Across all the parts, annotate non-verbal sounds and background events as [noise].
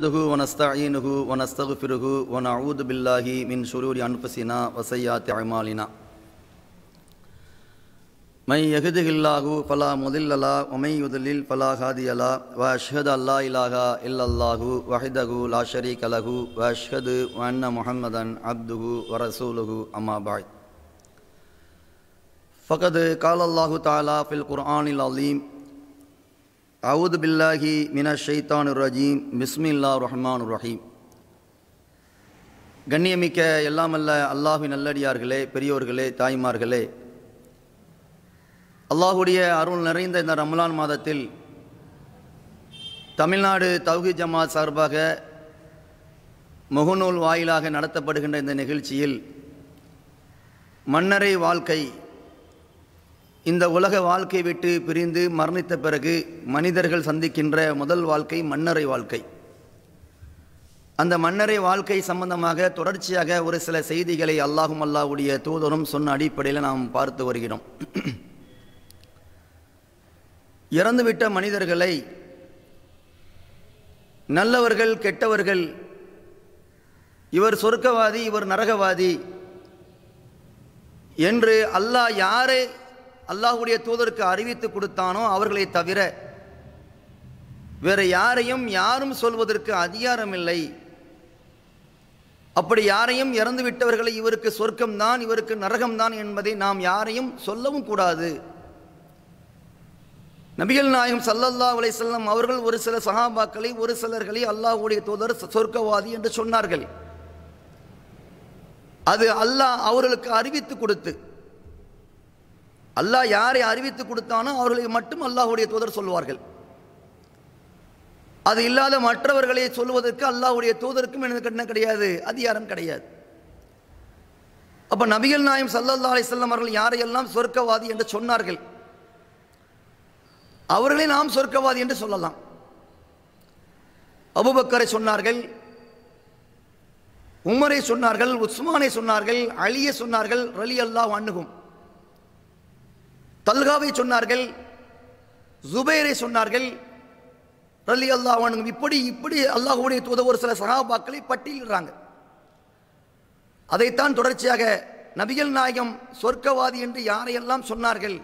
نحمده ونستعينه ونستغفره ونعوذ بالله من شرور أنفسنا وسيئات أعمالنا من يهده الله فلا مضل له ومن يضلل فلا هادي له وأشهد أن لا إله إلا الله وحده لا شريك له وأشهد أن محمدا عبده ورسوله أما بعد فقد قال الله تعالى في القرآن العظيم அவுது பில்லாஹி மின ஷைத்தான் ரஜீம் பிஸ்மில்லா ரஹ்மான் ரஹீம் கண்ணியமிக்க எல்லாமல்ல அல்லாஹின் நல்லடியார்களே பெரியோர்களே தாய்மார்களே. அல்லாஹுடைய அருள் நிறைந்த இந்த ரம்லான் மாதத்தில் தமிழ்நாடு தௌஹி ஜமாத் சார்பாக முகநூல் வாயிலாக நடத்தப்படுகின்ற இந்த நிகழ்ச்சியில் மன்னரை வாழ்க்கை இந்த உலக வாழ்க்கை விட்டு பிரிந்து மரணித்த பிறகு மனிதர்கள் சந்திக்கின்ற முதல் வாழ்க்கை மன்னரை வாழ்க்கை. அந்த மன்னரை வாழ்க்கை சம்பந்தமாக தொடர்ச்சியாக ஒரு சில செய்திகளை அல்லாஹும் அல்லாவுடைய தூதரும் சொன்ன அடிப்படையில் நாம் பார்த்து வருகிறோம். இறந்துவிட்ட மனிதர்களை நல்லவர்கள் கெட்டவர்கள் இவர் சொர்க்கவாதி இவர் நரகவாதி என்று அல்லாஹ் யாரை அல்லாஹுடைய தூதருக்கு அறிவித்து கொடுத்தானோ அவர்களை தவிர வேறு யாரையும் யாரும் சொல்வதற்கு அதிகாரம் இல்லை அப்படி யாரையும் இறந்து விட்டவர்களை இவருக்கு சொர்க்கம்தான் இவருக்கு நரகம்தான் என்பதை நாம் யாரையும் சொல்லவும் கூடாது. நபிகள் நாயகம் சல்லல்லா அலைசல்லம் அவர்கள் ஒரு சில சகாபாக்களை ஒரு சிலர்களை அல்லாஹுடைய தூதர் சொர்க்கவாதி என்று சொன்னார்கள். அது அல்லாஹ் அவர்களுக்கு அறிவித்து கொடுத்து அல்லாஹ் யாரை அறிவித்து கொடுத்தானோ அவர்களை மட்டும் அல்லாஹுடைய தூதர் சொல்வார்கள் அது இல்லாத மற்றவர்களை சொல்வதற்கு அல்லாஹுடைய தூதருக்கும் எனக்கு என்ன கிடையாது அதிகாரம் கிடையாது. அப்ப நபிகள் நாயம் சல்லல்லா அலிசல்லாம் அவர்கள் யாரையெல்லாம் சொர்க்கவாதி என்று சொன்னார்கள்? அவர்களை நாம் சொர்க்கவாதி என்று சொல்லலாம். அபுபக்கரை சொன்னார்கள் உமரை சொன்னார்கள் உஸ்மானை சொன்னார்கள் அலியை சொன்னார்கள் ரலி அல்லாஹ் அண்ணுகும் தல்காவை சொன்னார்கள் ஜுபேரை சொன்னார்கள் ரலி அல்லாஹ் இப்படி இப்படி அல்லாஹுடைய தூத ஒரு சில சகாபாக்களை பட்டியலிடுறாங்க. அதைத்தான் தொடர்ச்சியாக நபிகள் நாயகம் சொர்க்கவாதி என்று யாரையெல்லாம் சொன்னார்கள்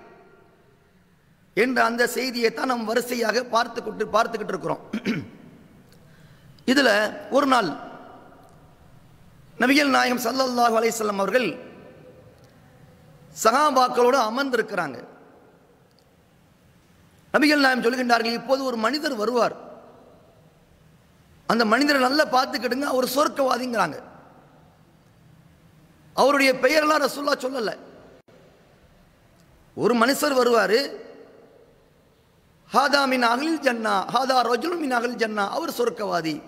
என்ற அந்த செய்தியை தான் நாம் வரிசையாக பார்த்து கொண்டு பார்த்துக்கிட்டு இருக்கிறோம். இதில் ஒரு நாள் நபிகள் நாயகம் சல்லல்லாஹு அலையம் அவர்கள் சகாபாக்களோடு அமர்ந்திருக்கிறாங்க. நபிகள் நாயம் சொல்கின்றார்கள் இப்போது ஒரு மனிதர் வருவார். அந்த மனிதரை நல்லா பார்த்துக்கிடுங்க அவர் சொர்க்கவாதிங்கிறாங்க. அவருடைய பெயரெல்லாம் ரசுல்லா சொல்லலை. ஒரு மனுஷர் வருவார் ஹாதா மின் அகில் ஜன்னா ஹாதா ரஜுல் மின் அகில் ஜன்னா அவர் சொர்க்கவாதி.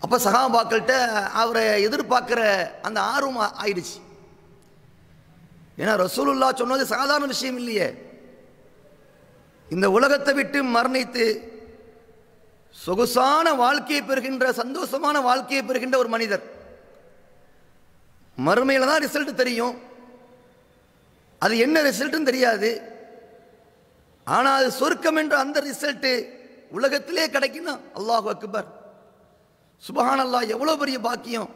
அப்போ சகாபாக்கள்கிட்ட அவரை எதிர்பார்க்குற அந்த ஆர்வம் ஆயிடுச்சு. ஏன்னா ரசூலுல்லா சொன்னது சாதாரண விஷயம் இல்லையே. இந்த உலகத்தை விட்டு மரணித்து சொகுசான வாழ்க்கையை பெறுகின்ற சந்தோஷமான வாழ்க்கையை பெறுகின்ற ஒரு மனிதர். மறுமையில் தான் ரிசல்ட் தெரியும். அது என்ன ரிசல்ட்டும் தெரியாது. ஆனால் அது சொர்க்கம் என்ற அந்த ரிசல்ட்டு உலகத்திலே கிடைக்குன்னா அல்லாஹு அக்பர். சுபஹான் அல்லா எவ்வளோ பெரிய பாக்கியம்.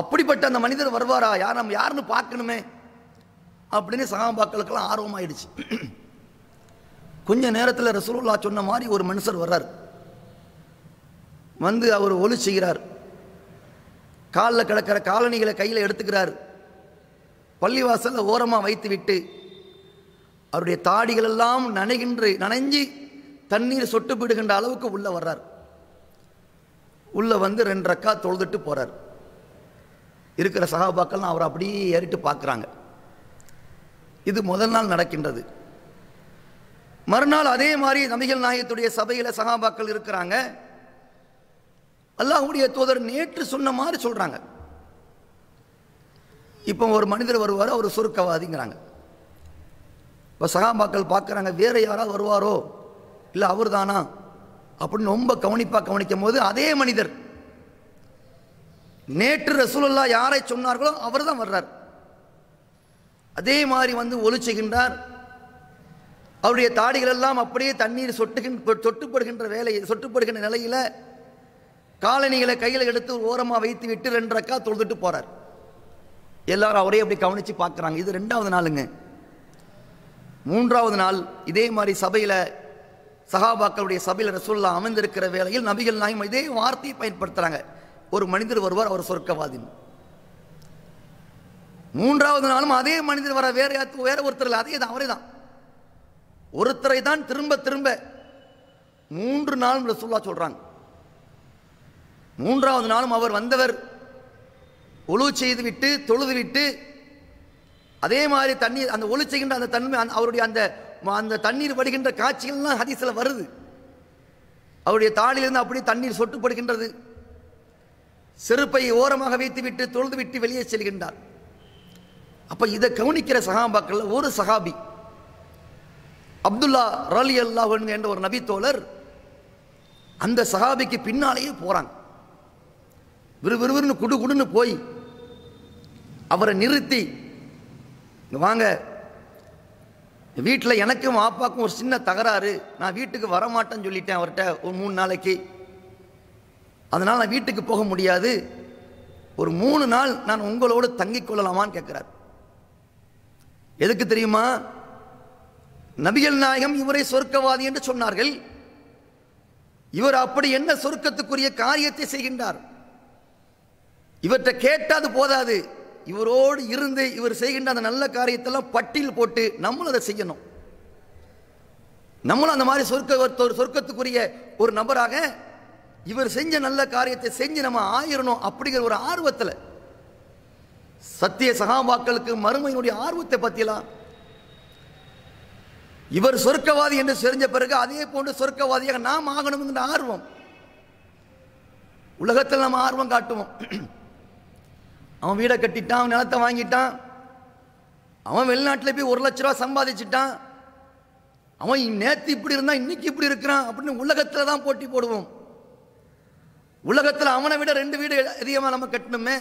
அப்படிப்பட்ட அந்த மனிதர் வருவாரா? யார் நம்ம யாருன்னு பார்க்கணுமே. அப்படின்னு சகாபாக்களுக்கெல்லாம் ஆர்வமாயிடுச்சு. கொஞ்ச நேரத்தில் ரசூலுல்லா சொன்ன மாதிரி ஒரு மனுஷர் வர்றார். வந்து அவர் ஒலி செய்கிறார். காலில் கிடக்கிற காலணிகளை கையில் எடுத்துக்கிறார். பள்ளிவாசலில் ஓரமாக வைத்து விட்டு அவருடைய தாடிகள் எல்லாம் நனைஞ்சி தண்ணீர் சொட்டு விடுகின்ற அளவுக்கு உள்ளே வர்றார். உள்ளே வந்து ரெண்டு ரக்கா தொழுதுட்டு போகிறார் இருக்கிற சகாபாக்கள்லாம் அவர் அப்படியே ஏறிட்டு பார்க்குறாங்க இது முதல் நாள் நடக்கின்றது. மறுநாள் அதே மாதிரி நபிகள் நாயகத்துடைய சபையில் சகாபாக்கள் இருக்கிறாங்க. அல்லாஹுடைய தூதர் நேற்று சொன்ன மாதிரி சொல்கிறாங்க இப்போ ஒரு மனிதர் வருவார் அவர் சுருக்கவாதிங்கிறாங்க. இப்போ சகாபாக்கள் பார்க்குறாங்க வேறு யாராவது வருவாரோ? இல்லை அவர் தானா அப்படின்னு ரொம்ப கவனிப்பாக கவனிக்கும் போது அதே மனிதர் நேற்று ரசூலுல்லா யாரை சொன்னார்களோ அவர் தான் வர்றார். அதே மாதிரி வந்து ஒழிச்சுகின்றார் அவருடைய தாடிகள் எல்லாம் அப்படியே தண்ணீர் சொட்டுகின்ற சொட்டுப்படுகின்ற வேலை சொட்டுப்படுகின்ற நிலையில் காலணிகளை கையில் எடுத்து ஒரு ஓரமாக வைத்து விட்டு ரெண்டு ரக்கா தொழுதுட்டு போறார். எல்லாரும் அவரே அப்படி கவனித்து பார்க்குறாங்க. இது ரெண்டாவது நாளுங்க. மூன்றாவது நாள் இதே மாதிரி சபையில் சகாபாக்களுடைய சபையில் ரசூல்லா அமைந்திருக்கிற வேளையில் நபிகள் நாயும் இதே வார்த்தையை பயன்படுத்துகிறாங்க ஒரு மனிதர் வருவார் அவர் சொர்க்கவாதின் மூன்றாவது நாளும் அதே மனிதர் வர வேற வேற ஒருத்தர் இல்லை அதே தான் அவரே தான். ஒருத்தரை தான் திரும்ப திரும்ப மூன்று நாளும் ரசூல்லா சொல்கிறாங்க மூன்றாவது நாளும் அவர் வந்தவர் ஒழு செய்து விட்டு தொழுது விட்டு அதே மாதிரி தண்ணீர் அந்த ஒழு செய்கின்ற அந்த தன்மை அவருடைய அந்த அந்த தண்ணீர் படுகின்ற காட்சிகள்லாம் ஹதீஸில் வருது. அவருடைய தாளிலிருந்து அப்படியே தண்ணீர் சொட்டுப்படுகின்றது செருப்பை ஓரமாக வைத்து விட்டு தொழுது விட்டு வெளியே செல்கின்றார். அப்போ இதை கவனிக்கிற சகாபாக்கள் ஒரு சகாபி அப்துல்லா ரலி அல்லாஹ் என்ற ஒரு நபித்தோழர் அந்த சஹாபிக்கு பின்னாலேயே போகிறாங்க விறுவிறுவிறுன்னு குடு குடுன்னு போய் அவரை நிறுத்தி வாங்க. வீட்டில் எனக்கும் ஆப்பாக்கும் ஒரு சின்ன தகராறு. நான் வீட்டுக்கு வரமாட்டேன்னு சொல்லிட்டேன் அவர்கிட்ட ஒரு மூணு நாளைக்கு. அதனால் நான் வீட்டுக்கு போக முடியாது. ஒரு மூணு நாள் நான் உங்களோடு தங்கிக் கொள்ளலாமான்னு கேட்குறாரு. எதுக்கு தெரியுமா? நபிகள் நாயகம் இவரை சொர்க்கவாதி என்று சொன்னார்கள். இவர் அப்படி என்ன சொர்க்கத்துக்குரிய காரியத்தை செய்கின்றார்? இவற்றை கேட்டாது போதாது. இவரோடு இருந்து இவர் செய்கின்ற அந்த நல்ல காரியத்தெல்லாம் பட்டியல் போட்டு நம்மளும் அதை செய்யணும். நம்மளும் அந்த மாதிரி சொர்க்க சொர்க்கத்துக்குரிய ஒரு நபராக இவர் செஞ்ச நல்ல காரியத்தை செஞ்சு நம்ம ஆயிரணும் அப்படிங்கிற ஒரு ஆர்வத்தில். சத்திய சகாபாக்களுக்கு மறுமையினுடைய ஆர்வத்தை பற்றியலாம் இவர் சொர்க்கவாதி என்று தெரிஞ்ச பிறகு அதே போன்று சொர்க்கவாதியாக நாம் ஆகணுங்கிற ஆர்வம். உலகத்தில் நம்ம ஆர்வம் காட்டுவோம். அவன் வீடை கட்டிட்டான் அவன் நிலத்தை வாங்கிட்டான். அவன் வெளிநாட்டில் போய் ஒரு லட்ச ரூபா சம்பாதிச்சிட்டான். அவன் நேற்று இப்படி இருந்தான் இன்னைக்கு இப்படி இருக்கிறான் அப்படின்னு உலகத்தில் தான் போட்டி போடுவோம். உலகத்தில் அவனை விட ரெண்டு வீடு அதிகமாக நம்ம கட்டணுமே.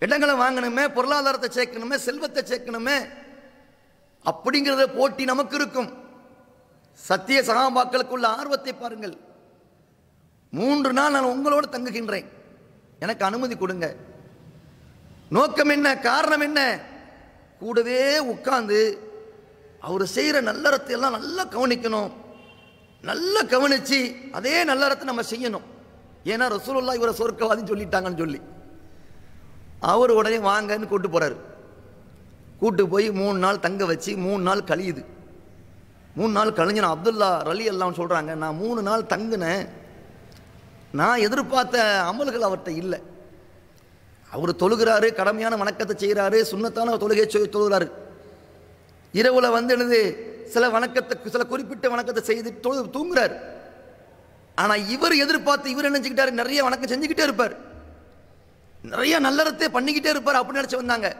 இடங்களை வாங்கணுமே பொருளாதாரத்தை சேர்க்கணுமே செல்வத்தை சேர்க்கணுமே. அப்படிங்கிறத போட்டி நமக்கு இருக்கும் சத்திய சகாபாக்களுக்குள்ள ஆர்வத்தை பாருங்கள். மூன்று நாள் நான் உங்களோடு தங்குகின்றேன். எனக்கு அனுமதி கொடுங்க. நோக்கம் என்ன காரணம் என்ன? கூடவே உட்கார்ந்து அவர் செய்கிற நல்லறத்தை எல்லாம் நல்லா கவனிக்கணும். நல்லா கவனிச்சு அதே நல்லறத்தை நம்ம செய்யணும். ஏன்னா ரசூலுல்லா இவரை சொர்க்கவாதின்னு சொல்லிட்டாங்கன்னு சொல்லி. அவர் உடனே வாங்கன்னு கூட்டு போகிறார் கூட்டு போய் மூணு நாள் தங்க வச்சு மூணு நாள் கழியுது. மூணு நாள் கழிஞ்சு நான் அப்துல்லா ரலி எல்லாம் சொல்கிறாங்க நான் மூணு நாள் தங்கினேன். நான் எதிர்பார்த்த அமல்கள் அவர்கிட்ட இல்லை. அவர் தொழுகிறாரு கடமையான வணக்கத்தை செய்கிறாரு சுண்ணத்தான தொழுகை சொ- தொழுகிறாரு. இரவில் வந்து என்னது சில வணக்கத்தை சில குறிப்பிட்ட வணக்கத்தை செய்து தொழு தூங்குறாரு. ஆனால் இவர் எதிர்பார்த்து இவர் என்ன நிறைய வணக்கம் செஞ்சுக்கிட்டே இருப்பார். நிறைய நல்லறத்தை பண்ணிக்கிட்டே இருப்பார் அப்படின்னு நினச்சி வந்தாங்க.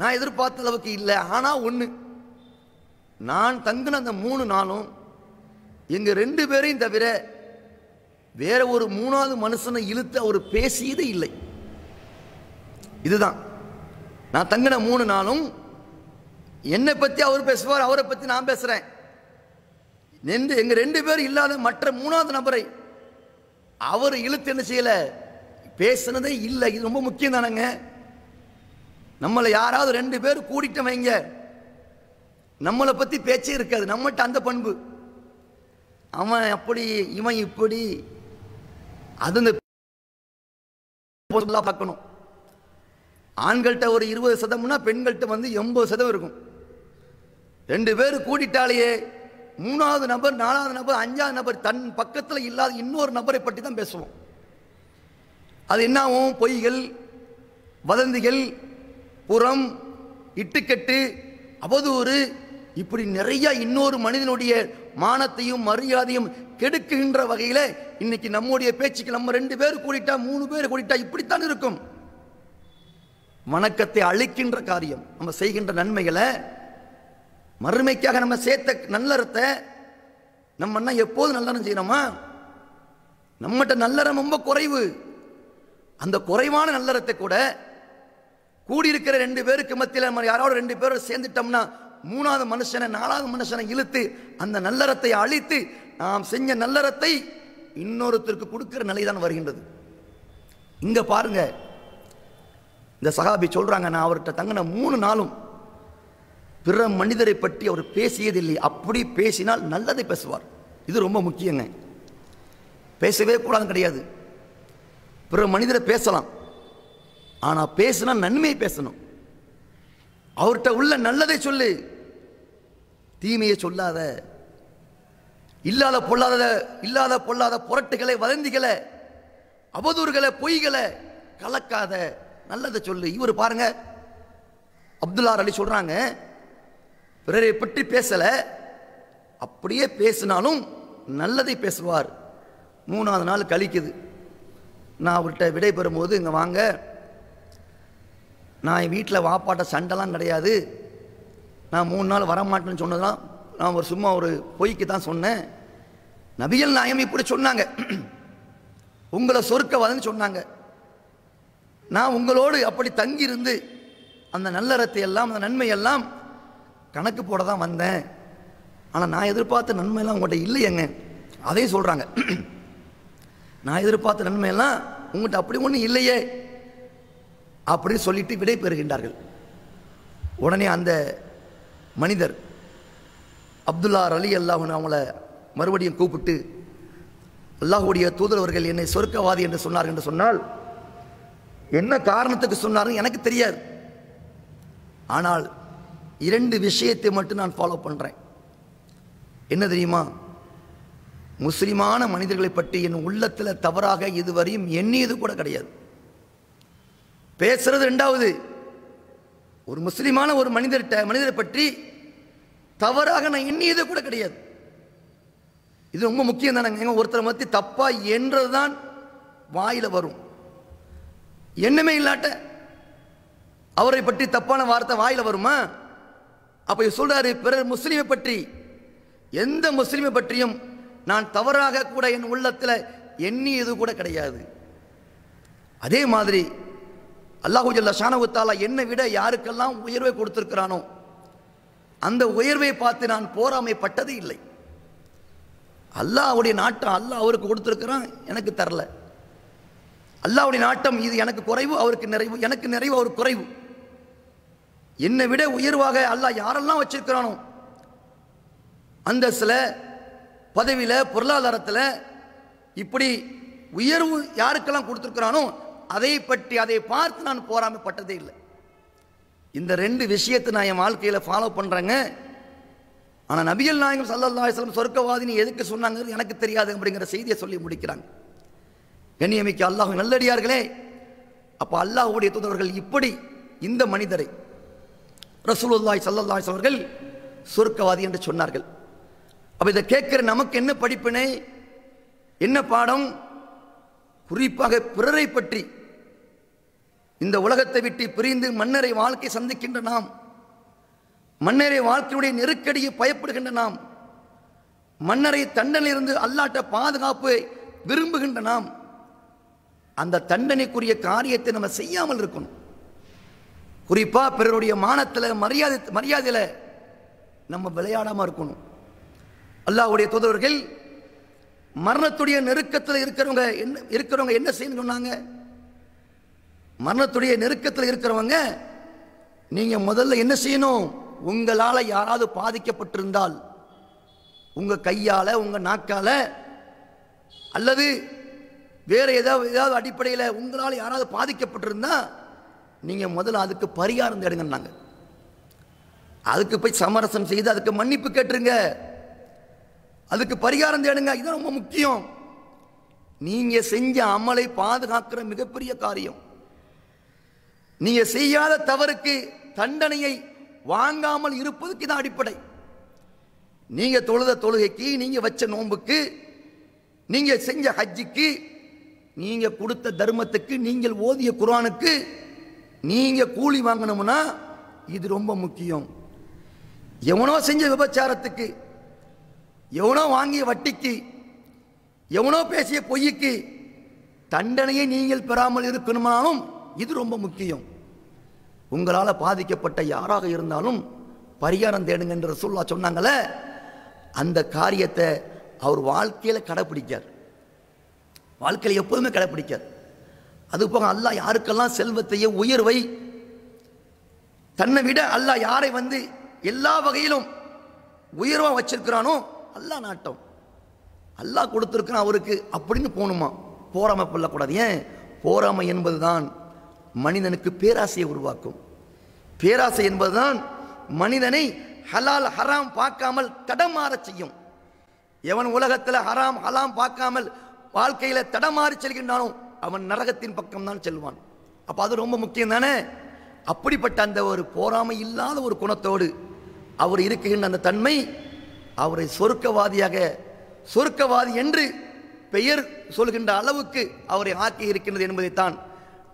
நான் எதிர்பார்த்த அளவுக்கு இல்லை ஆனால் ஒன்று நான் தங்கின அந்த மூணு நாளும் எங்கள் ரெண்டு பேரையும் தவிர வேற ஒரு மூணாவது மனுஷனை இழுத்து அவர் பேசியதே இல்லை. இதுதான். நான் தங்கின மூணு நாளும் என்னை பற்றி அவர் பேசுவார் அவரை பற்றி நான் பேசுகிறேன் நின்று எங்கள் ரெண்டு பேரும் இல்லாத மற்ற மூணாவது நபரை அவர் இழுத்து என்ன செய்யலை? பேசுனதே இல்லை. இது ரொம்ப முக்கியம் தானேங்க. நம்மளை யாராவது ரெண்டு பேர் கூட்டிட்டு வைங்க. நம்மளை பற்றி பேச்சே இருக்காது. நம்மகிட்ட அந்த பண்பு. அவன் அப்படி இவன் இப்படி. அது இந்த பார்க்கணும். ஆண்கள்கிட்ட ஒரு இருபது சதம்னா பெண்கள்கிட்ட வந்து எண்பது சதம் இருக்கும். ரெண்டு பேர் கூடிட்டாலேயே மூணாவது நபர் நாலாவது நபர் அஞ்சாவது நபர் தன் பக்கத்தில் இல்லாத இன்னொரு நபரை பற்றி தான் பேசுவோம். அது என்னாகும்? பொய்கள் வதந்திகள் புறம் இட்டுக்கட்டு அவதூறு இப்படி நிறைய இன்னொரு மனிதனுடைய மானத்தையும் மரியாதையும் கெடுக்குகின்ற வகையில் இன்னைக்கு நம்முடைய பேச்சுக்கு நம்ம ரெண்டு பேர் கூடிட்டா மூணு பேர் கூடிட்டா இப்படித்தான் இருக்கும். வணக்கத்தை அழிக்கின்ற காரியம் நம்ம செய்கின்ற நன்மைகளை மறுமைக்காக நம்ம சேர்த்த நல்லறத்தை நம்ம என்ன எப்போது நல்லறம் செய்யணுமா? நம்மகிட்ட நல்லறம் ரொம்ப குறைவு. அந்த குறைவான நல்லறத்தை கூட கூடியிருக்கிற ரெண்டு பேருக்கு மத்தியில் நம்ம யாரோட ரெண்டு பேரும் சேர்ந்துட்டோம்னா மூணாவது மனுஷனை நாலாவது மனுஷனை இழுத்து அந்த நல்லறத்தை அழித்து நாம் செஞ்ச நல்லறத்தை இன்னொருத்தருக்கு கொடுக்கிற நிலை தான் வருகின்றது. இங்கே பாருங்க. இந்த சகாபி சொல்கிறாங்க நான் அவர்கிட்ட தங்கின மூணு நாளும் பிற மனிதரை பற்றி அவர் பேசியதில்லை. அப்படி பேசினால் நல்லதை பேசுவார். இது ரொம்ப முக்கியங்க. பேசவே கூடாது கிடையாது. பிற மனிதரை பேசலாம். ஆனால் பேசினா நன்மையை பேசணும். அவர்கிட்ட உள்ள நல்லதை சொல்லு. தீமையை சொல்லாத. இல்லாத பொல்லாத இல்லாத பொல்லாத புரட்டுகளை வதந்திகளை அவதூறுகளை பொய்களை கலக்காத. நல்லதை சொல்லு. இவர் பாருங்க. அப்துல்லார் அலி சொல்றாங்க பிறரை பற்றி பேசல. அப்படியே பேசினாலும் நல்லதை பேசுவார். மூணாவது நாள் கழிக்குது. நான் அவர்கிட்ட விடை பெறும்போது இங்கே வாங்க. நான் என் வீட்டில் வாப்பாட்ட சண்டைலாம் கிடையாது. நான் மூணு நாள் வரமாட்டேன்னு சொன்னதெல்லாம் நான் ஒரு சும்மா ஒரு பொய்க்கு தான் சொன்னேன். நபிகள் நாயம் இப்படி சொன்னாங்க. [clears throat] உங்களை சொர்க்க வதன்னு சொன்னாங்க. நான் உங்களோடு அப்படி தங்கியிருந்து அந்த நல்லறத்தை எல்லாம் அந்த நன்மையெல்லாம் கணக்கு போட தான் வந்தேன். ஆனால் நான் எதிர்பார்த்த நன்மையெல்லாம் உங்கள்கிட்ட இல்லையேங்க. அதையும் சொல்கிறாங்க [clears throat] நான் எதிர்பார்த்த நன்மையெல்லாம் உங்கள்கிட்ட அப்படி ஒன்றும் இல்லையே. அப்படின்னு சொல்லிட்டு விடை பெறுகின்றார்கள் உடனே அந்த மனிதர் அப்துல்லா அலி அல்லாஹன் அவங்கள மறுபடியும் கூப்பிட்டு அல்லாஹுடைய தூதரவர்கள் என்னை சொர்க்கவாதி என்று சொன்னார் என்று சொன்னால் என்ன காரணத்துக்கு சொன்னாருன்னு எனக்கு தெரியாது. ஆனால் இரண்டு விஷயத்தை மட்டும் நான் ஃபாலோ பண்ணுறேன் என்ன தெரியுமா? முஸ்லிமான மனிதர்களை பற்றி என் உள்ளத்தில் தவறாக இதுவரையும் எண்ணியது கூட கிடையாது. பேசுறது ரெண்டாவது. ஒரு முஸ்லீமான ஒரு மனிதர்கிட்ட மனிதரை பற்றி தவறாக நான் எண்ணியது கூட கிடையாது. இது ரொம்ப முக்கியம் தானே ஒருத்தரை பற்றி தப்பா என்றது தான் வாயில வரும். எண்ணமே இல்லாட்ட அவரை பற்றி தப்பான வார்த்தை வாயில வருமா? அப்ப சொல்கிறாரு சொல்றாரு பிறர் முஸ்லீமை பற்றி. எந்த முஸ்லீமை பற்றியும் நான் தவறாக கூட என் உள்ளத்தில் எண்ணியது கூட கிடையாது. அதே மாதிரி அல்லாஹூ ஜல்ல ஷானவுத்தாலா என்னை விட யாருக்கெல்லாம் உயர்வை கொடுத்துருக்கிறானோ அந்த உயர்வை பார்த்து நான் போராமைப்பட்டது இல்லை. அல்லாவுடைய நாட்டம் அல்லாஹ் அவருக்கு கொடுத்துருக்கிறான் எனக்கு தரல. அல்லாஹ்வுடைய நாட்டம் இது எனக்கு குறைவு அவருக்கு நிறைவு எனக்கு நிறைவு அவருக்கு குறைவு. என்னை விட உயர்வாக அல்லாஹ் யாரெல்லாம் வச்சிருக்கிறானோ அந்த சில பதவியில் பொருளாதாரத்தில் இப்படி உயர்வு யாருக்கெல்லாம் கொடுத்துருக்கிறானோ அதை பற்றி அதை பார்த்து நான் போராமைப்பட்டதே இல்லை. இந்த ரெண்டு விஷயத்தை நான் என் வாழ்க்கையில் ஃபாலோ பண்ணுறேங்க ஆனால் நபிகள் நாயகம் சல்லல்லா சொர்க்கவாதினி எதுக்கு சொன்னாங்கிறது எனக்கு தெரியாது அப்படிங்கிற செய்தியை சொல்லி முடிக்கிறாங்க. கண்ணியமிக்க அல்லாஹ் நல்லடியார்களே அப்போ அல்லாஹுடைய தூதவர்கள் இப்படி இந்த மனிதரை ரசூலுல்லாய் சல்லல்லாஹ் அவர்கள் சொர்க்கவாதி என்று சொன்னார்கள். அப்போ இதை கேட்குற நமக்கு என்ன படிப்பினை என்ன பாடம்? குறிப்பாக பிறரை பற்றி இந்த உலகத்தை விட்டு பிரிந்து மன்னரை வாழ்க்கை சந்திக்கின்ற நாம் மன்னரை வாழ்க்கையுடைய நெருக்கடியை பயப்படுகின்ற நாம் மன்னரை தண்டனிலிருந்து அல்லாட்ட பாதுகாப்பு விரும்புகின்ற நாம் அந்த தண்டனைக்குரிய காரியத்தை நம்ம செய்யாமல் இருக்கணும். குறிப்பா பிறருடைய மானத்தில் மரியாதை மரியாதையில் நம்ம விளையாடாமல் இருக்கணும். அல்லாவுடைய தூதர்கள் மரணத்துடைய நெருக்கத்தில் இருக்கிறவங்க என்ன இருக்கிறவங்க என்ன செய்யணும்னு சொன்னாங்க? மரணத்துடைய நெருக்கத்தில் இருக்கிறவங்க நீங்க முதல்ல என்ன செய்யணும்? உங்களால் யாராவது பாதிக்கப்பட்டிருந்தால் உங்க கையால உங்க நாக்கால அல்லது வேற ஏதாவது ஏதாவது அடிப்படையில் உங்களால் யாராவது பாதிக்கப்பட்டிருந்தா நீங்க முதல்ல அதுக்கு பரிகாரம் தேடுங்கன்னாங்க. அதுக்கு போய் சமரசம் செய்து அதுக்கு மன்னிப்பு கேட்டுருங்க. அதுக்கு பரிகாரம் தேடுங்க. இது ரொம்ப முக்கியம். நீங்க செஞ்ச அமலை பாதுகாக்கிற மிகப்பெரிய காரியம். நீங்க செய்யாத தவறுக்கு தண்டனையை வாங்காமல் இருப்பதுக்கு இதான் அடிப்படை. நீங்க தொழுத தொழுகைக்கு நீங்க வச்ச நோன்புக்கு நீங்க செஞ்ச ஹஜ்ஜிக்கு நீங்க கொடுத்த தர்மத்துக்கு நீங்கள் ஓதிய குர்ஆனுக்கு நீங்க கூலி வாங்கணும்னா இது ரொம்ப முக்கியம். எவனோ செஞ்ச விபச்சாரத்துக்கு எவனோ வாங்கிய வட்டிக்கு எவனோ பேசிய பொய்யுக்கு தண்டனையை நீங்கள் பெறாமல் இருக்கணுமானாலும் இது ரொம்ப முக்கியம். உங்களால் பாதிக்கப்பட்ட யாராக இருந்தாலும் பரிகாரம் தேடுங்க என்று ரசூல்லா சொன்னாங்களே அந்த காரியத்தை அவர் வாழ்க்கையில் கடைப்பிடிக்கார். வாழ்க்கையில் எப்போதுமே கடைப்பிடிக்கார். அது போக அல்லாஹ் யாருக்கெல்லாம் செல்வத்தையே உயர்வை தன்னை விட அல்லாஹ் யாரை வந்து எல்லா வகையிலும் உயர்வாக வச்சிருக்கிறானோ அல்லாஹ் நாட்டம். அல்லாஹ் கொடுத்துருக்கான் அவருக்கு அப்படின்னு போகணுமா போராமை கொள்ளக்கூடாது ஏன்? போராமை என்பதுதான் மனிதனுக்கு பேராசையை உருவாக்கும். பேராசை என்பதுதான் மனிதனை ஹலால் ஹராம் பார்க்காமல் தடமாறச் செய்யும். எவன் உலகத்தில் ஹராம் ஹலாம் பார்க்காமல் வாழ்க்கையில் தடமாறி செல்கின்றானோ அவன் நரகத்தின் பக்கம் தான் செல்வான். அப்போ அது ரொம்ப முக்கியம் தானே? அப்படிப்பட்ட அந்த ஒரு போராமை இல்லாத ஒரு குணத்தோடு அவர் இருக்குகின்ற அந்த தன்மை அவரை சொருக்கவாதியாக சொருக்கவாதி என்று பெயர் சொல்கின்ற அளவுக்கு அவரை ஆக்கி இருக்கின்றது என்பதைத்தான்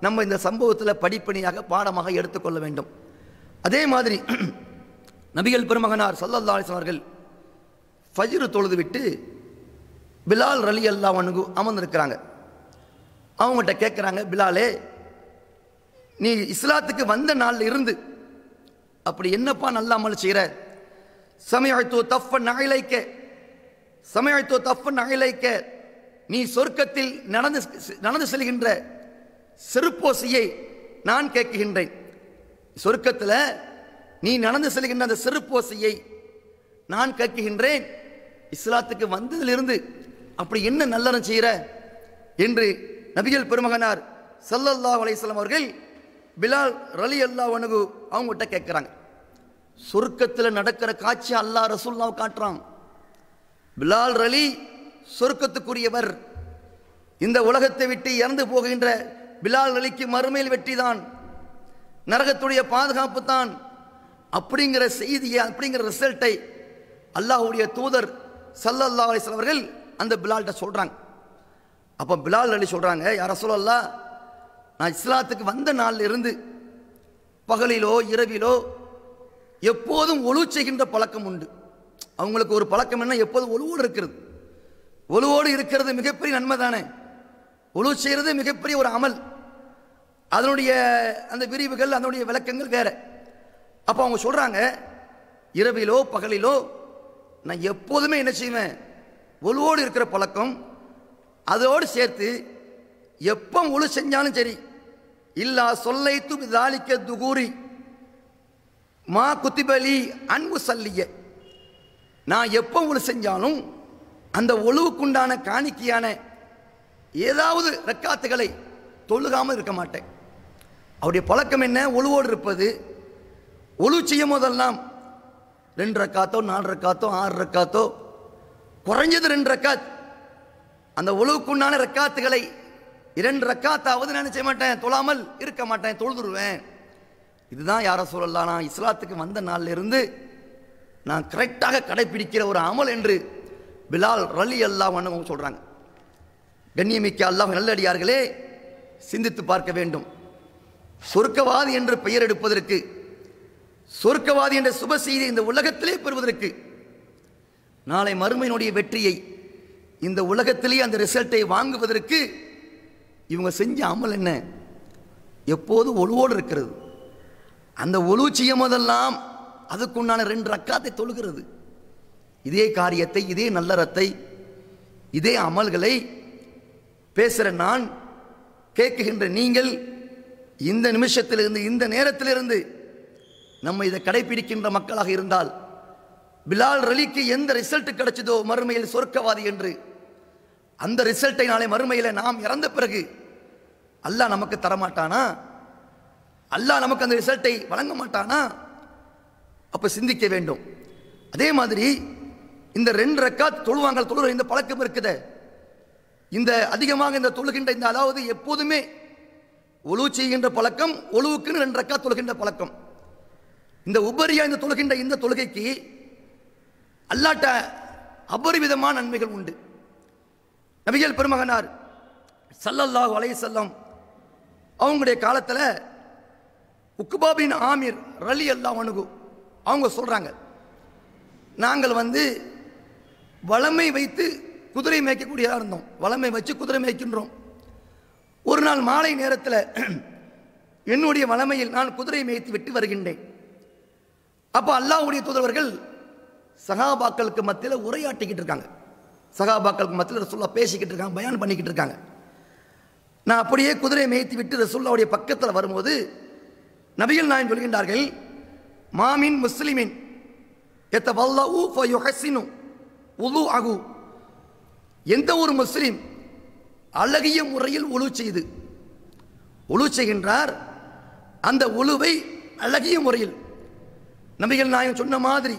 நம்ம இந்த சம்பவத்தில் படிப்பணியாக பாடமாக எடுத்துக்கொள்ள வேண்டும். அதே மாதிரி நபிகள் பெருமகனார் சல்லல்லா அலிஸ்லாம் அவர்கள் ஃபஜ்ரு தொழுது விட்டு பிலால் ரலி அல்லா அணுகு அமர்ந்திருக்கிறாங்க. அவங்ககிட்ட கேட்குறாங்க பிலாலே நீ இஸ்லாத்துக்கு வந்த நாளில் இருந்து அப்படி என்னப்பா நல்ல அமல் செய்கிற சமயத்தோ தஃப நகைலைக்க சமயத்தோ தஃப நகைலைக்க நீ சொர்க்கத்தில் நடந்து நடந்து செல்கின்ற செருப்போசையை நான் கேட்குகின்றேன். சொர்க்கத்தில் நீ நடந்து செல்கின்ற அந்த செருப்போசையை நான் கேட்குகின்றேன். இஸ்லாத்துக்கு வந்ததிலிருந்து அப்படி என்ன நல்லறம் செய்கிற? என்று நபிகள் பெருமகனார் சல்லல்லா அலையம் அவர்கள் பிலால் ரலி அல்லாஹ் அணுகு அவங்ககிட்ட கேட்குறாங்க. சொர்க்கத்தில் நடக்கிற காட்சி அல்லா ரசூல்லாவை காட்டுறான். பிலால் ரலி சொர்க்கத்துக்குரியவர். இந்த உலகத்தை விட்டு இறந்து போகின்ற பிலால் அலிக்கு மறுமையில் வெற்றிதான். நரகத்துடைய பாதுகாப்பு தான் அப்படிங்கிற செய்தியை அப்படிங்கிற ரிசல்ட்டை அல்லாஹ்வுடைய தூதர் சல்லல்லா அலிஸ்லாம் அவர்கள் அந்த பிலால்கிட்ட சொல்கிறாங்க அப்போ பிலால் அலி சொல்கிறாங்க யார சொல்லல்லா நான் இஸ்லாத்துக்கு வந்த நாள்ல இருந்து பகலிலோ இரவிலோ எப்போதும் ஒழு செய்கின்ற பழக்கம் உண்டு. அவங்களுக்கு ஒரு பழக்கம் என்ன? எப்போதும் ஒழுவோடு இருக்கிறது. ஒழுவோடு இருக்கிறது மிகப்பெரிய நன்மை தானே. ஒழு செய்கிறது மிகப்பெரிய ஒரு அமல். அதனுடைய அந்த விரிவுகள் அதனுடைய விளக்கங்கள் வேற. அப்போ அவங்க சொல்கிறாங்க இரவிலோ பகலிலோ நான் எப்போதுமே என்ன செய்வேன்? ஒழுவோடு இருக்கிற பழக்கம் அதோடு சேர்த்து எப்போ ஒழு செஞ்சாலும் சரி இல்லா சொல்லைத்து தாளிக்க துகூரி மா குத்திபலி அன்பு சல்லிய. நான் எப்போ ஒழு செஞ்சாலும் அந்த ஒழுவுக்குண்டான காணிக்கையான ஏதாவது ரக்காத்துகளை தொழுகாமல் இருக்க மாட்டேன். அவருடைய பழக்கம் என்ன? ஒழுவோடு இருப்பது. ஒழு செய்யும் போதெல்லாம் ரெண்டு ரக்காத்தோ நாலு ரக்காத்தோ ஆறு ரக்காத்தோ குறைஞ்சது ரெண்டு ரக்காத். அந்த ஒழுவுக்குண்டான ரக்காத்துகளை இரண்டு ரக்காத்தாவது நான் செய்ய மாட்டேன்? தொழாமல் இருக்க மாட்டேன் தொழுதுருவேன். இதுதான் யாரை சொல்லலாம் நான் இஸ்லாத்துக்கு வந்த நாள்ல இருந்து நான் கரெக்டாக கடைபிடிக்கிற ஒரு அமல் என்று பிலால் ரலி அல்லா அவங்க சொல்கிறாங்க கண்ணியமிக்க அல்லாஹ் நல்லடியார்களே சிந்தித்து பார்க்க வேண்டும். சொர்க்கவாதி என்று பெயர் எடுப்பதற்கு சொர்க்கவாதி என்ற சுப செய்தி இந்த உலகத்திலே பெறுவதற்கு நாளை மறுமையினுடைய வெற்றியை இந்த உலகத்திலே அந்த ரிசல்ட்டை வாங்குவதற்கு இவங்க செஞ்ச அமல் என்ன? எப்போது ஒழுவோடு இருக்கிறது. அந்த ஒழு செய்யும்போதெல்லாம் அதுக்குண்டான ரெண்டு ரக்காத்தை தொழுகிறது. இதே காரியத்தை இதே நல்லறத்தை இதே அமல்களை பேசுகிற நான் கேட்குகின்ற நீங்கள் இந்த நிமிஷத்திலிருந்து இந்த நேரத்திலிருந்து நம்ம இதை கடைபிடிக்கின்ற மக்களாக இருந்தால் பிலால் ரலிக்கு எந்த ரிசல்ட் கிடைச்சதோ மறுமையில் சொர்க்கவாதி என்று அந்த ரிசல்ட்டை நாளை மறுமையில் நாம் இறந்த பிறகு அல்லாஹ் நமக்கு தரமாட்டானா? அல்லாஹ் நமக்கு அந்த ரிசல்ட்டை வழங்க மாட்டானா? அப்போ சிந்திக்க வேண்டும். அதே மாதிரி இந்த ரெண்டு ரெக்காத் தொழுவாங்க தொழுகிற இந்த பழக்கம் இருக்குதே. இந்த அதிகமாக இந்த தொழுகின்ற இந்த அதாவது எப்போதுமே ஒழு செய்கின்ற பழக்கம் ஒழுவுக்குன்னு ரெண்டு ரக்கா தொழுகின்ற பழக்கம். இந்த உபரியா இந்த தொழுகின்ற இந்த தொழுகைக்கு அல்லாட்ட அபரிவிதமான நன்மைகள் உண்டு. நபிகள் பெருமகனார் சல்லல்லாஹு அலைஹி செல்லம் அவங்களுடைய காலத்தில் உக்குபாபின் ஆமீர் ரலி எல்லாம் அணுகு அவங்க சொல்கிறாங்க நாங்கள் வந்து வளமை வைத்து குதிரை மேய்க்கக்கூடியதாக இருந்தோம். வளமை வச்சு குதிரை மேய்க்கின்றோம். ஒரு நாள் மாலை நேரத்தில் [clears throat] என்னுடைய வளமையில் நான் குதிரை மேய்த்து விட்டு வருகின்றேன். அப்போ அல்லாஹ்வுடைய தூதவர்கள் சகாபாக்களுக்கு மத்தியில் உரையாட்டிக்கிட்டு இருக்காங்க. சகாபாக்களுக்கு மத்தியில் ரசுல்லா பேசிக்கிட்டு இருக்காங்க பயான் பண்ணிக்கிட்டு இருக்காங்க. நான் அப்படியே குதிரையை மேய்த்து விட்டு ரசுல்லாவுடைய பக்கத்தில் வரும்போது நபிகள் நாயன் சொல்கின்றார்கள் மாமின் முஸ்லிமின் எத்த வல்லூ ஃபயுஹசினு உலு அகு எந்த ஒரு முஸ்லீம் அழகிய முறையில் உழு செய்து உழு செய்கின்றார் அந்த உழுவை அழகிய முறையில். நபிகள் நாயகம் சொன்ன மாதிரி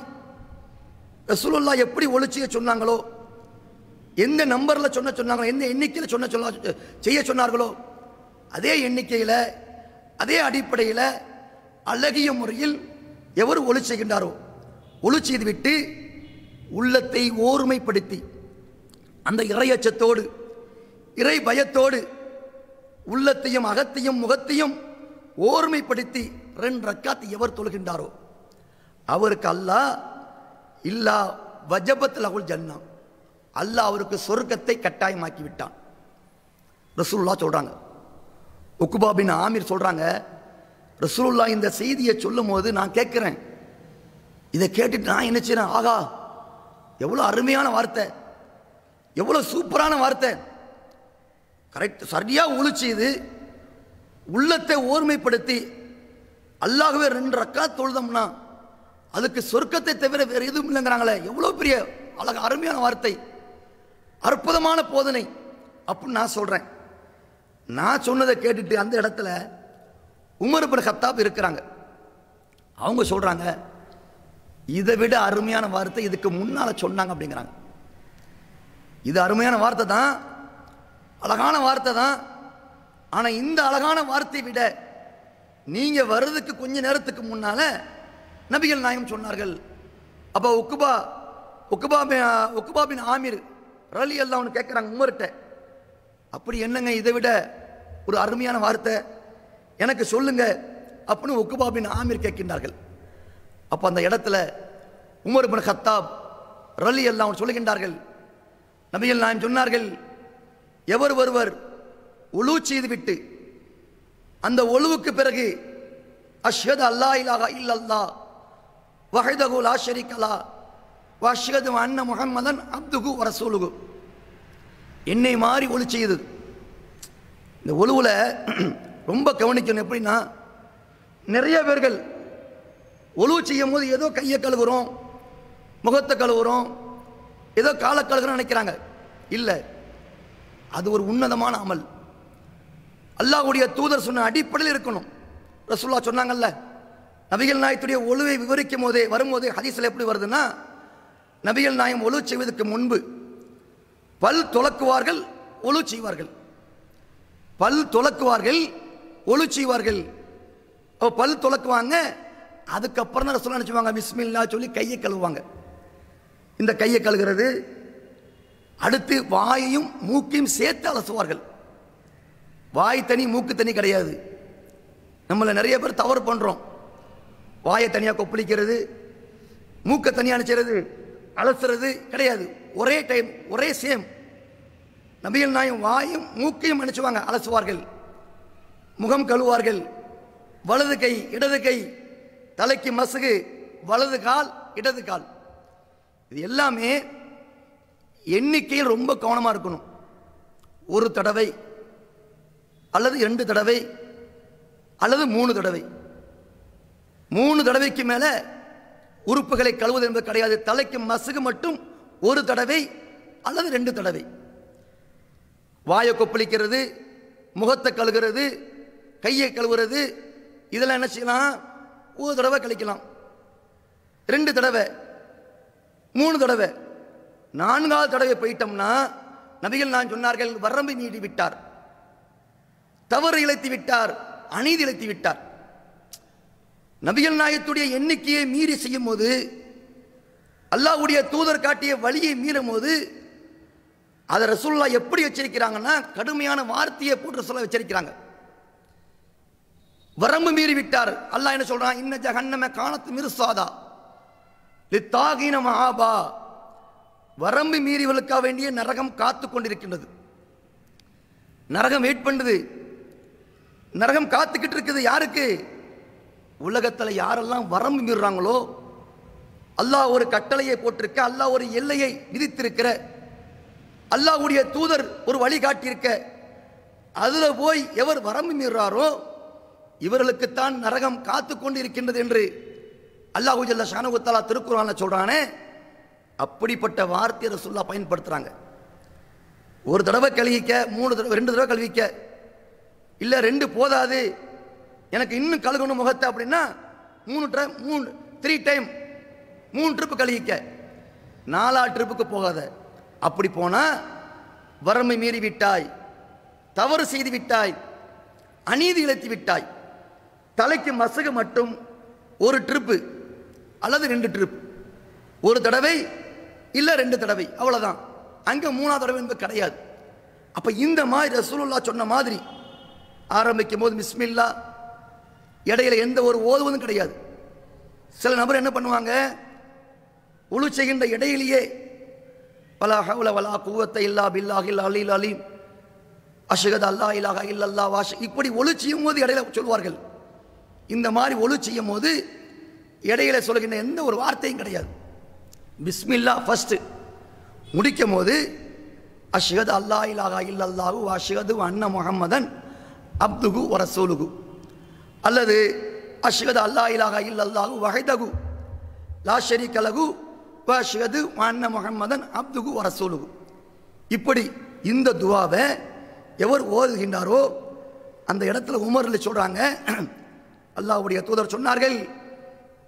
ரசூலுல்லா எப்படி ஒழு செய்ய சொன்னாங்களோ எந்த நம்பரில் சொன்ன சொன்னாங்களோ எந்த எண்ணிக்கையில் சொன்ன சொல்ல செய்ய சொன்னார்களோ அதே எண்ணிக்கையில் அதே அடிப்படையில் அழகிய முறையில் எவர் ஒளி செய்கின்றாரோ ஒழு செய்துவிட்டு உள்ளத்தை ஓர்மைப்படுத்தி அந்த இறையச்சத்தோடு இறை பயத்தோடு உள்ளத்தையும் அகத்தையும் முகத்தையும் ஓர்மைப்படுத்தி ரெண்டு ரக்காத்து எவர் தொழுகின்றாரோ? அவருக்கு அல்லாஹ் இல்லா வஜபத் அவள் ஜன்னா அல்லாஹ் அவருக்கு சொர்க்கத்தை கட்டாயமாக்கி விட்டான். ரசூல்லா சொல்கிறாங்க உக்குபா பின் ஆமீர் சொல்கிறாங்க ரசூல்லா இந்த செய்தியை சொல்லும் போது நான் கேட்குறேன். இதை கேட்டுட்டு நான் என்ன செய்கிறேன் ஆகா எவ்வளோ அருமையான வார்த்தை. எவ்வளோ சூப்பரான வார்த்தை. கரெக்ட் சரியாக ஒழிச்சு இது. உள்ளத்தை ஓர்மைப்படுத்தி அல்லாகவே ரெண்டு ரக்கா தொழுதம்னா அதுக்கு சொர்க்கத்தை தவிர வேறு எதுவும் இல்லைங்கிறாங்களே. எவ்வளோ பெரிய அழகு அருமையான வார்த்தை. அற்புதமான போதனை. அப்படின்னு நான் சொல்கிறேன் நான் சொன்னதை கேட்டுட்டு அந்த இடத்துல உமர் பின் ஹத்தாப் இருக்கிறாங்க. அவங்க சொல்கிறாங்க இதை விட அருமையான வார்த்தை இதுக்கு முன்னால் சொன்னாங்க அப்படிங்கிறாங்க. இது அருமையான வார்த்தை தான். அழகான வார்த்தை தான். ஆனால் இந்த அழகான வார்த்தையை விட நீங்கள் வர்றதுக்கு கொஞ்ச நேரத்துக்கு முன்னால் நபிகள் நாயகம் சொன்னார்கள். அப்போ உக்குபா உக்குபா பின்- உக்குபா பின் ஆமீர் ரலி எல்லாம் ஒன்று கேட்குறாங்க உமர்கிட்ட அப்படி என்னங்க இதை விட ஒரு அருமையான வார்த்தை? எனக்கு சொல்லுங்க அப்படின்னு உக்குபா பின் ஆமீர் கேட்கின்றார்கள். அப்போ அந்த இடத்துல உமர் பின் ஹத்தாப் ரலி எல்லாம் சொல்லுகின்றார்கள் நபிகள் நாயம் சொன்னார்கள் எவர் ஒருவர் ஒழு செய்துவிட்டு அந்த ஒழுவுக்கு பிறகு அஷ்ஹது அல்லா இலாஹா இல்லல்லா வஹதகு லா ஷரீக்கலா வஷ்ஹது அன்ன முஹம்மதன் அப்துகு வரசூலுகு என்னை மாறி ஒளி செய்யுது இந்த ஒழுவில் ரொம்ப கவனிக்கணும். எப்படின்னா நிறைய பேர்கள் ஒழுவு செய்யும் போது ஏதோ கையை கழுவுறோம் முகத்தை கழுவுறோம் ஏதோ காலை நினைக்கிறாங்க. இல்லை அது ஒரு உன்னதமான அமல். அல்லாஹுடைய தூதர் சொன்ன அடிப்படையில் இருக்கணும். ரசூல்லா சொன்னாங்கல்ல நபிகள் நாயத்துடைய ஒழுவை விவரிக்கும் போதே வரும்போதே ஹதீஸில் எப்படி வருதுன்னா நபிகள் நாயம் ஒழு செய்வதற்கு முன்பு பல் துலக்குவார்கள் ஒழு செய்வார்கள். பல் துலக்குவார்கள் ஒழு செய்வார்கள். பல் துலக்குவாங்க அதுக்கப்புறம் தான் ரசூல்லா நினச்சுவாங்க பிஸ்மில்லா சொல்லி கையை கழுவுவாங்க. இந்த கையை கழுகிறது. அடுத்து வாயையும் மூக்கையும் சேர்த்து அலசுவார்கள். வாய் தனி மூக்கு தனி கிடையாது. நம்மளை நிறைய பேர் தவறு பண்ணுறோம் வாயை தனியாக கொப்பளிக்கிறது மூக்கை தனியாக அணைச்சிறது அலசுறது கிடையாது. ஒரே டைம் ஒரே சேம். நபிகள் நாயும் வாயும் மூக்கையும் அணைச்சுவாங்க அலசுவார்கள். முகம் கழுவார்கள். வலது கை இடது கை. தலைக்கு மசுகு வலது கால் இடது கால். இது எல்லாமே எண்ணிக்கையில் ரொம்ப கவனமாக இருக்கணும். ஒரு தடவை அல்லது ரெண்டு தடவை அல்லது மூணு தடவை. மூணு தடவைக்கு மேலே உறுப்புகளை கழுவுவது என்பது கிடையாது. தலைக்கு மசுகு மட்டும் ஒரு தடவை அல்லது ரெண்டு தடவை. வாயை கொப்பளிக்கிறது முகத்தை கழுகிறது கையை கழுவுறது இதெல்லாம் என்ன செய்யலாம்? ஒரு தடவை கழிக்கலாம். ரெண்டு தடவை. மூணு தடவை. நான்காவது தடவை போயிட்டோம்னா நபிகள் நான் சொன்னார்கள் வரம்பு நீடி விட்டார். தவறு இழைத்து விட்டார் அநீதி இழைத்து விட்டார். நபிகள் நாயத்துடைய எண்ணிக்கையை மீறி செய்யும் போது அல்லாஹ்வுடைய தூதர் காட்டிய வழியை மீறும் போது அதை ரசூல்லா எப்படி வச்சிருக்கிறாங்கன்னா கடுமையான வார்த்தையை போட்டு ரசூல்லா வச்சிருக்கிறாங்க வரம்பு மீறி விட்டார். அல்லாஹ் என்ன சொல்றான்? இன்ன ஜஹன்னம காணத்து மிருசாதா. லித்தாகீன மகாபா வரம்பு மீறிவளுக்காக வேண்டிய நரகம் காத்து கொண்டிருக்கின்றது. நரகம் வெயிட் பண்ணுது. நரகம் காத்துக்கிட்டு இருக்குது. யாருக்கு? உலகத்தில் யாரெல்லாம் வரம்பு மீறுறாங்களோ அல்லாஹ் ஒரு கட்டளையை போட்டிருக்க அல்லாஹ் ஒரு எல்லையை விதித்திருக்கிற அல்லாஹ்வுடைய தூதர் ஒரு வழிகாட்டியிருக்க அதில் போய் எவர் வரம்பு மீறாரோ இவர்களுக்குத்தான் நரகம் காத்து கொண்டு இருக்கின்றது என்று அல்லாஹு ஜல்ல ஷானகுத்தாலா திருக்குறான சொல்கிறானே அப்படிப்பட்ட வார்த்தையை ரசுல்லா பயன்படுத்துகிறாங்க ஒரு தடவை கழுவிக்க மூணு தடவை ரெண்டு தடவை கழுவிக்க. இல்லை ரெண்டு போதாது. எனக்கு இன்னும் கழுகணும் முகத்தை அப்படின்னா மூணு டைம் மூணு த்ரீ டைம் மூணு ட்ரிப்பு கழுவிக்க. நாலா ட்ரிப்புக்கு போகாத. அப்படி போனால் வறுமை மீறி விட்டாய் தவறு செய்து விட்டாய் அநீதி இழைத்து விட்டாய். தலைக்கு மசகு மட்டும் ஒரு ட்ரிப்பு அல்லது ரெண்டு ட்ரிப் ஒரு தடவை இல்லை ரெண்டு தடவை அவ்வளோதான் அங்கே மூணாவது தடவை என்பது கிடையாது. அப்போ இந்த மாதிரி ரசூலுல்லா சொன்ன மாதிரி ஆரம்பிக்கும் போது மிஸ்மில்லா இடையில எந்த ஒரு ஓதுவதும் கிடையாது. சில நபர் என்ன பண்ணுவாங்க? உழு செய்கின்ற இடையிலேயே பல ஹவுல வலா குவத்தை இல்லா பில்லாஹில் அலீல் அலீம். அஷகத் அல்லா இல்லாஹா இல்லல்லா வாஷ் இப்படி ஒளி செய்யும் போது இடையில சொல்வார்கள். இந்த மாதிரி ஒளி செய்யும் போது இடையில சொல்கின்ற எந்த ஒரு வார்த்தையும் கிடையாது. பிஸ்மில்லா ஃபஸ்ட்டு முடிக்கும் போது அஷ்ஹது அல்லா இல் இல்லல்லாஹு அஷ்ஹது அன்ன முகம்மதன் அப்துகு வரசூலுகு அல்லது அஷ்ஹது அல்லா இல் இல்லல்லாஹு வஹைதகு லா ஷரீக கலகு வ அஷ்ஹது அன்ன முஹம்மதன் அப்துகு வரசூலுகு இப்படி இந்த துவாவை எவர் ஓதுகின்றாரோ அந்த இடத்துல உமர்ல சொல்கிறாங்க அல்லாவுடைய தூதர் சொன்னார்கள்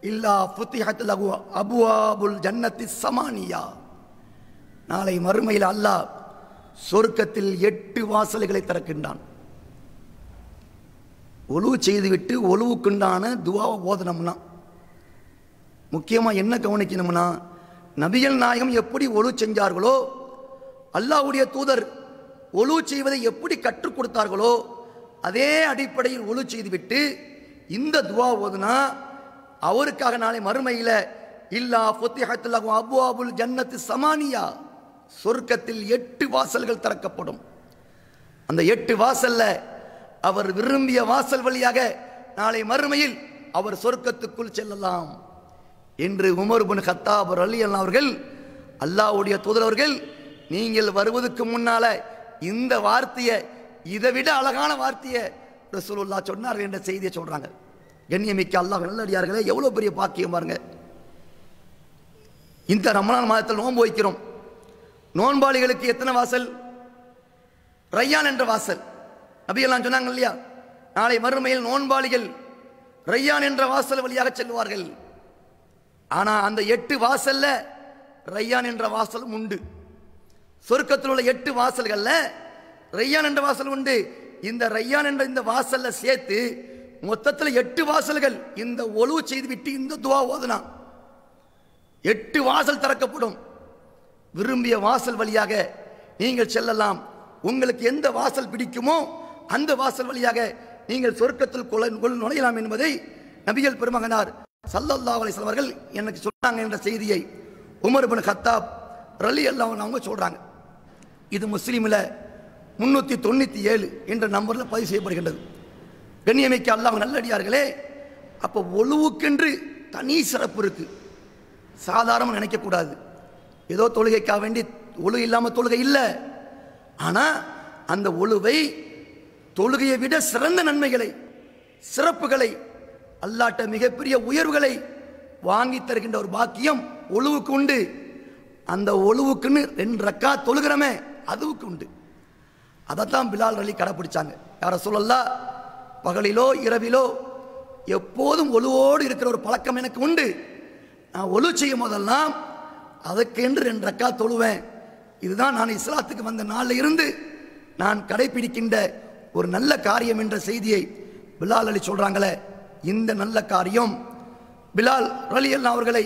இல்லா ஃபுத்திஹத் லகு அபுவாபுல் ஜன்னத்தி சமானியா. நாளை மறுமையில் அல்லாஹ் சொர்க்கத்தில் எட்டு வாசல்களை திறக்கின்றான். ஒழுவு செய்துவிட்டு ஒழுவுக்குண்டான துவாவை ஓதனம்னா முக்கியமாக என்ன கவனிக்கணும்னா நபிகள் நாயகம் எப்படி ஒழு செஞ்சார்களோ அல்லாஹ்வுடைய தூதர் ஒழு செய்வதை எப்படி கற்றுக் கொடுத்தார்களோ அதே அடிப்படையில் ஒழு செய்துவிட்டு இந்த துவா ஓதுனா அவருக்காக நாளை மறுமையில் இல்லா ஃபுத்திஹத்துல்லாஹு அபுவாபுல் ஜன்னத்து சமானியா. சொர்க்கத்தில் எட்டு வாசல்கள் திறக்கப்படும். அந்த எட்டு வாசல்ல அவர் விரும்பிய வாசல் வழியாக நாளை மறுமையில் அவர் சொர்க்கத்துக்குள் செல்லலாம். என்று உமர் பின் ஹத்தாப் அலி அவர்கள் அல்லாஹ்வுடைய தூதரவர்கள் நீங்கள் வருவதற்கு முன்னால இந்த வார்த்தையை இதை விட அழகான வார்த்தையை ரசூலுல்லா சொன்னார்கள் என்ற செய்தியை சொல்கிறாங்க கண்ணியமிக்க அல்லாஹ் நல்லடியார்களே எவ்வளோ பெரிய பாக்கியம் பாருங்க. இந்த ரமணான் மாதத்தில் நோன்பு வைக்கிறோம். நோன்பாளிகளுக்கு எத்தனை வாசல்? ரையான் என்ற வாசல். நபியெல்லாம் சொன்னாங்க இல்லையா? நாளை மறுமையில் நோன்பாளிகள் ரையான் என்ற வாசல் வழியாக செல்வார்கள். ஆனால் அந்த எட்டு வாசல்ல ரையான் என்ற வாசலும் உண்டு. சொர்க்கத்தில் உள்ள எட்டு வாசல்களில் ரையான் என்ற வாசல் உண்டு. இந்த ரையான் என்ற இந்த வாசல்ல சேர்த்து மொத்தத்தில் எட்டு வாசல்கள். இந்த ஒழுவு செய்து விட்டு இந்த துவா ஓதுனா. எட்டு வாசல் திறக்கப்படும். விரும்பிய வாசல் வழியாக நீங்கள் செல்லலாம். உங்களுக்கு எந்த வாசல் பிடிக்குமோ அந்த வாசல் வழியாக நீங்கள் சொர்க்கத்தில் கொள் நுழையலாம் என்பதை நபிகள் பெருமகனார் சல்லல்லா அலைஹி அவர்கள் எனக்கு சொன்னாங்க என்ற செய்தியை உமர் பின் ஹத்தாப் ரலி அல்லாவன் அவங்க சொல்கிறாங்க இது முஸ்லீமில் முன்னூற்றி தொண்ணூற்றி ஏழு என்ற நம்பரில் பதிவு செய்யப்படுகின்றது. கண்ணியமைக்க அல்லாஹ் நல்லடியார்களே அப்போ ஒழுவுக்கென்று தனி சிறப்பு இருக்கு. சாதாரணமாக நினைக்கக்கூடாது. ஏதோ தொழுகைக்காக வேண்டி ஒழு இல்லாமல் தொழுகை இல்லை. ஆனால் அந்த ஒழுவை தொழுகையை விட சிறந்த நன்மைகளை சிறப்புகளை அல்லாட்ட மிகப்பெரிய உயர்வுகளை வாங்கி தருகின்ற ஒரு பாக்கியம் ஒழுவுக்கு உண்டு. அந்த ஒழுவுக்குன்னு ரெண்டு ரக்கா தொழுகிறமே அதுவுக்கு உண்டு. அதைத்தான் பிலால் அலி கடைப்பிடிச்சாங்க. யாரை சொல்லலாம் பகலிலோ இரவிலோ எப்போதும் ஒழுவோடு இருக்கிற ஒரு பழக்கம் எனக்கு உண்டு. நான் ஒழு செய்யும் போதெல்லாம் அதுக்கென்று ரெண்டு ரக்கா தொழுவேன். இதுதான் நான் இஸ்லாத்துக்கு வந்த நாளில் இருந்து நான் கடைபிடிக்கின்ற ஒரு நல்ல காரியம் என்ற செய்தியை பிலால் அலி சொல்கிறாங்களே இந்த நல்ல காரியம். பிலால் அலி அல்லா அவர்களை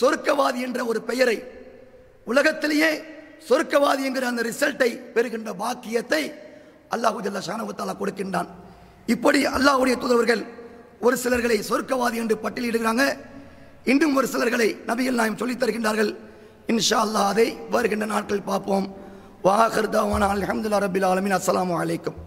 சொர்க்கவாதி என்ற ஒரு பெயரை உலகத்திலேயே சொர்க்கவாதி என்கிற அந்த ரிசல்ட்டை பெறுகின்ற பாக்கியத்தை அல்லாஹு ஜல்ல ஷானகுத்தாலா கொடுக்கின்றான். இப்படி அல்லாஹ்வுடைய தூதவர்கள் ஒரு சிலர்களை சொர்க்கவாதி என்று பட்டியலிடுகிறாங்க. இன்னும் ஒரு சிலர்களை நபிகள் நாயம் சொல்லித் தருகின்றார்கள். இன்ஷா அல்லாஹ் அதை வருகின்ற நாட்கள் பார்ப்போம். வாஹர் தாவான அல்ஹம்துலில்லாஹி ரபில் ஆலமின். அஸ்லாம் அலைக்கும்.